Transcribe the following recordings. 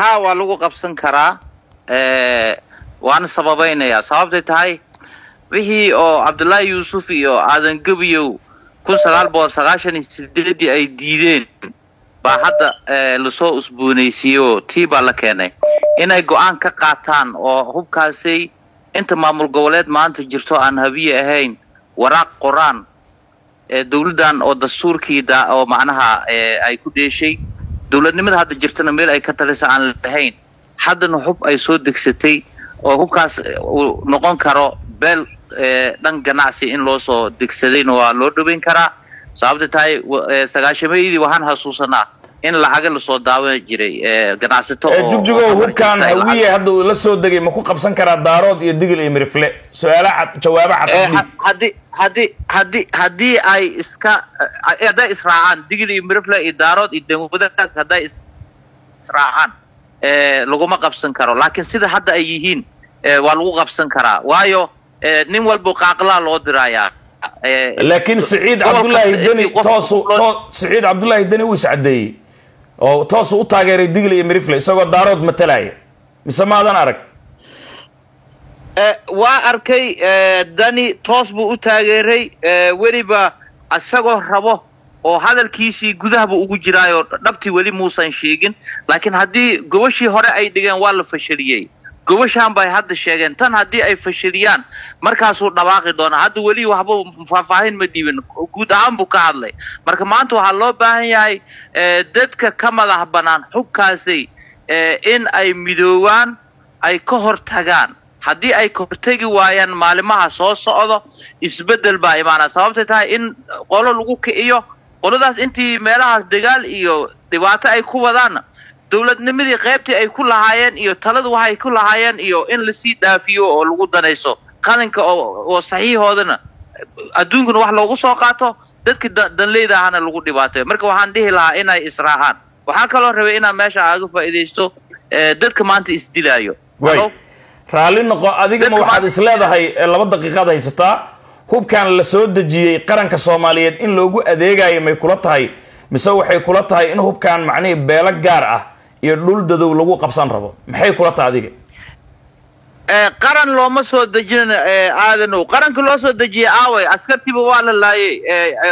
haa waa lagu qabsan karaa waana sababaynayaa sababtay tahay wixii oo cabdullaahi yuusuf iyo aadan gebiyow kun sagaal boqol sagaashan iyo sideedii ay diideen baa hadda la soo usboonaysiiyo. Tii baa la keenay. Inay go'aan ka qaataan oo hubkaasay inta maamul goboleed maanta jirto aan habiye ahayn waraaq qoraan dawladdan oo dastuurkii oo macnaha ay ku dheeshay dawladnimada hadda jirtana meel ay ka talisa aan lahayn. Haddana hub ay soo degsatay oo hubkaas uu noqon karo beel dhan ganacsi in loo soo degsadayna waa loo dhoweyn karaa. Sababta tahay sagaashameydii waxaan xasuusanaa in lacaga la soo daawan jiray ganacsato jugjugow hubkaan hawiye hadda uu la soo degay ma ku qabsan karaa daarood iyo digil iyo mirifle? Su'aalo cad jawaabo cad haddii haddii haddii ay iska hadday israacaan digil iyo mirifle iyo daarood iyo dawadaag hadday israacaan laguma qabsan karo. Laakiin sida hadda ay yihiin waa lagu qabsan karaa. Waayo nin walba qaaqlaa loo dirayaa laakiin siciid cabdullaahi deni toosu siciid cabdullaahi deni uu iscadeeyey oo toosu u taageeray digl iyo mirifle isagoo daarood matalaya mise maadan arag? Waa arkay dani toos buu u taageeray weliba isagoo rabo oo hadalkiisii gudahaba ugu jiraayo dhabtii weli muusan sheegin laakiin haddii gobashii hore ay dhigeen waa la fashaliyey gobashaan bay hadda sheegeen. Tan haddii ay fashaliyaan markaasuu dhawaaqi doonaa. Hadda weli waxba faahfaahin ma dhiibin. Guud ahaan buu ka hadlay. Marka maanta waxaa loo baahan yahay dadka ka madax bannaan xubkaasay in ay midoobaan ay ka hor tagaan. Haddii ay ka hortegi waayaan maalimaha soo socdo isbeddel baa imaanaa. Sababtay tahay in qolo lagu kiciyo qoladaas intii meelahaas dagaal iyo dhibaato ay ku wadaan dawladnimadii qaybtii ay ku lahaayeen iyo taladu waxay ku lahaayeen iyo in la sii dhaafiyo oo lagu danayso qalinka oo saxiixoodana adduunkana wax loogu soo qaato dadkii danleyda ahana lagu dhibaatayo marka waxaan dhihi lahaa inay israacaan. Waxaa kaloo rabay inaan meesha aaga faa'iidaysto dadka maanta isdilaayo raalli noqo adigama waxaad is leedahay laba daqiiqaad haysataa hubkan la soo dejiyey qaranka soomaaliyeed in loogu adeegayo may kula tahay mise waxay kula tahay in hubkan macnihii beelo gaar ah iyo dhul dadow lagu qabsan rabo. Maxay kula tahay adiga? Qaran looma soo dejin aadanow qaranka loo soo dejiyey aaway askartiiba waa la laayay.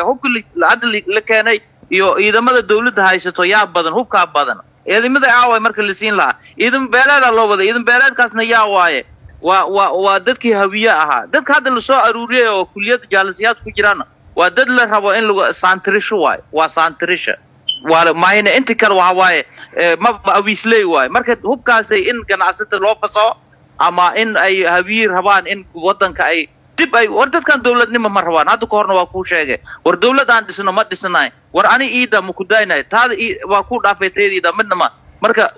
Hubka hadda la keenay iyo ciidamada dawladda haysato yaa badan hubkaa badan. Ciidamada aaway marka la siin lahaa. Ciidan beeleedaa loo waday ciidan beeleedkaasna yaa waaye. Waa waa waa dadkii hawiye ahaa. Dadka hadda la soo aruuriyay oo kuliyada jaalisiyaad ku jiraan waa dad la rabo in lagu saantirisho waayo waa saantirisha waa mahayne inti kale waxa waaye ma awiisley waayo marka hubkaasay in ganacsata loo fasaho ama in ay hawiye rabaan in waddanka ay dib ay war dadkan dawladnimo ma rabaan. Hadda ka horna waa kuu sheegay. War dawlad aan dhisno ma dhisnaay war ani iida ma ku daynay. Taada waa ku dhaafay teediida midnama marka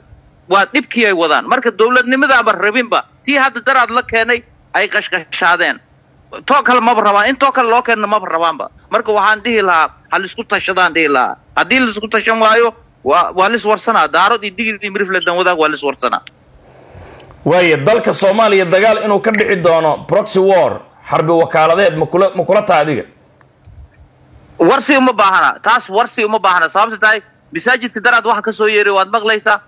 waa dhibkii ay wadaan. Marka dawladnimadaaba rabinba tii hadda daraad la keenay ay qashqashaadeen too kale maba rabaan intoo kale loo keenna maba rabaanba marka waxaan dhihi lahaa ha la isku tashadaan dhihi lahaa. Haddii la isku tashan waayo waa waa lis warsanaa. Daarod iyo digil iyo mirifle dan wadaag waa lis warsanaa. Waaya dalka soomaaliya dagaal inuu ka dhici doono proxy war xarbi wakaaladeed makula ma kula taha adiga? Warsi uma baahna taas warsi uma baahna sababta tahay masaajidka daraad waxa ka soo yeeray waad maqlaysaa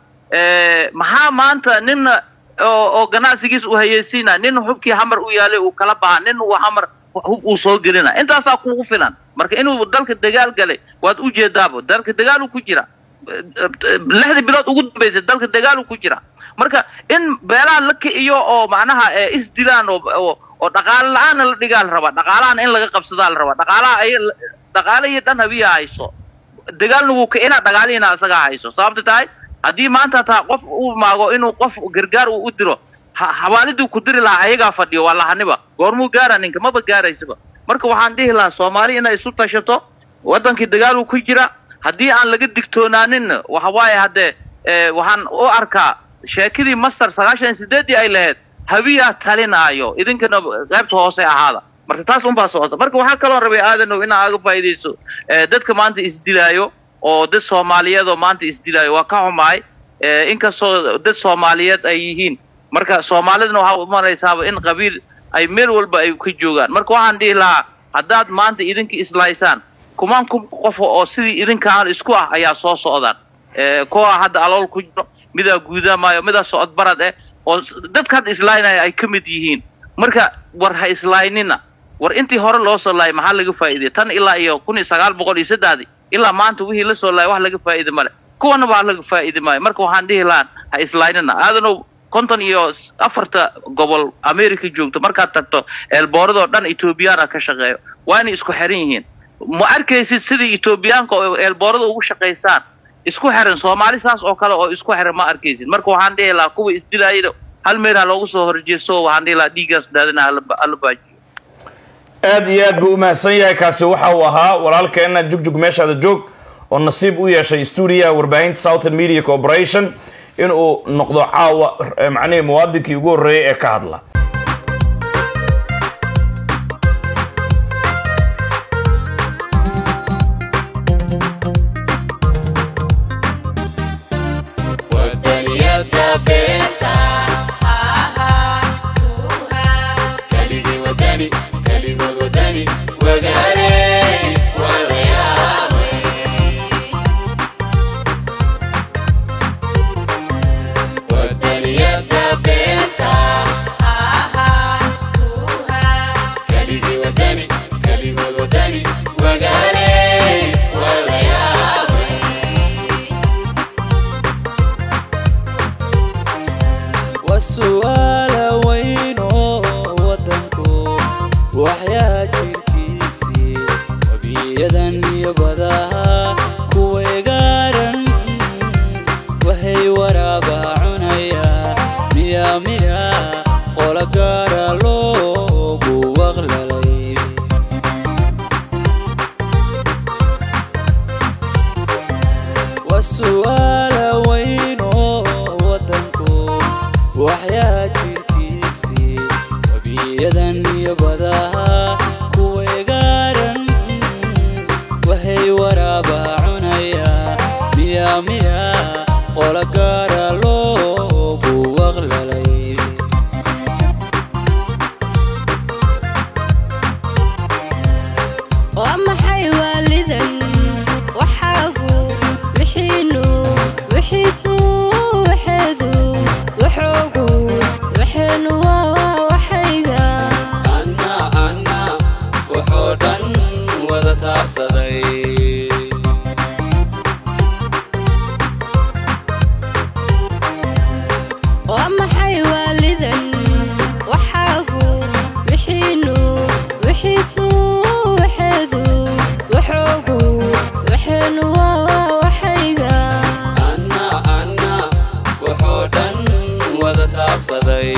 maxaa maanta nina oo ganacsigiis uu hayeysiina nin xubkii hamar u yaalay uu kala baha nin uu hamar hub uu soo gelina. Intaasaa kugu filan. Marka inuu dalka dagaal galay waad u jeedaabo dalka dagaaluu ku jira. Lixdii bilood ugu dambaysay dalka dagaaluu ku jira. Marka in beelaha la kiciyo oo macnaha isdilaan oo oo dhaqaale la'aanna la dhigaa la rabaa dhaqaalahana in laga qabsadaa la rabaa dhaqaalaha ay dhaqaalihii dhan habiya hayso. Dagaalna wuu kicinaa dhaqaalihiina isagaa hayso. Sababta tahay haddii maanta taa qof uu maago inuu qof gargaar uu u diro xawaaliduu ku diri lahaa ayagaa fadhiyo waa lahaniba goormuu gaara ninka? Maba gaaraysaba marka waxaan dhihi lahaa soomaali inay isu tashato waddankii dagaaluu ku jira haddii aan laga digtoonaanin waxa waaye haddee waxaan u arkaa sheekadii masar sagaashan sideeddii ay lahayd habiyaa talinaayo idinkana qaybta hoose ahaada. Marka taas unbaa socota. Marka waxaa kaloo rabay aadanow inaa aga faa'iidayso dadka maanta isdilaayo oo dad soomaaliyeed oo maanta isdilaayo waa ka xumahay inkastoo dad soomaaliyeed ay yihiin. Marka soomaalidana waxaa umalaysaaba in qabiil ay meel walba ay ka joogaan. Marka waxaan dhihi lahaa haddaad maanta idinka islaysaan kumaan ku qof oo sidii idinkaan isku ah ayaa soo socdaan. Kuwa hadda alool ku jiro midaa guudaamaayo midaa socod barad eh oo dadka hadda islaynaya ay ka mid yihiin. Marka war ha islaynina. War intii hore loo soo laayay maxaa laga faa'iidey? Tan ilaa iyo kun iyo sagaal boqol iyo saddexdii ilaa maanta wixii la soo laayay wax laga faa'iide male kuwana baa laga faa'iide maayo marka waxaan dhihi lahaan ha islaynina aadanow konton iyo afarta gobol america joogto markaad tagto eelbooradoo dhan ethoobiyaana ka shaqeeyo. Waa inay isku xiran yihiin. Ma arkaysid sidii ethoobiyaanka oo eelboorada ugu shaqaysaan? Isku xiran soomaali saas oo kale oo isku xiran ma arkaysid. Marka waxaan dhihi lahaa kuwa isdilaayada hal meel ha loogu soo horjeesto waxaan dhihi lahaa dhiiggaas daadina hala baajiyo aad iyo aad buu u mahadsan yahay kaasi waxa uu ahaa walaalkeenna jugjug meeshaada joog oo nasiib u yeeshay stuudiyaha warbaahinta southern media corporation inuu noqdo caawa macnihii muwaadinkii ugu horreeyay ee ka hadla 我的歌 waa maxay waalidan waxaagu wixiinu wixiisu waxeedu waxoogu waxeenu waa waxayga anna anna wuxuu dhan wada taabsaday